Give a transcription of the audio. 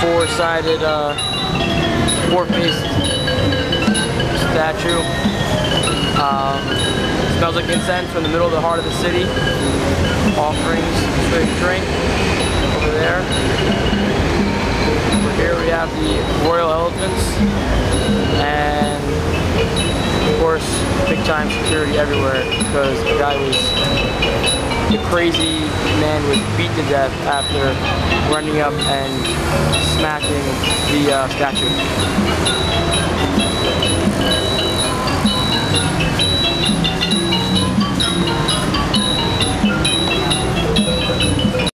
four-sided, uh, four-faced statue. Um, smells like incense from the middle of the heart of the city. Offerings big drink over there. Over here we have the royal elephants and of course big time security everywhere because the guy was the crazy man was beat to death after running up and smacking the uh, statue.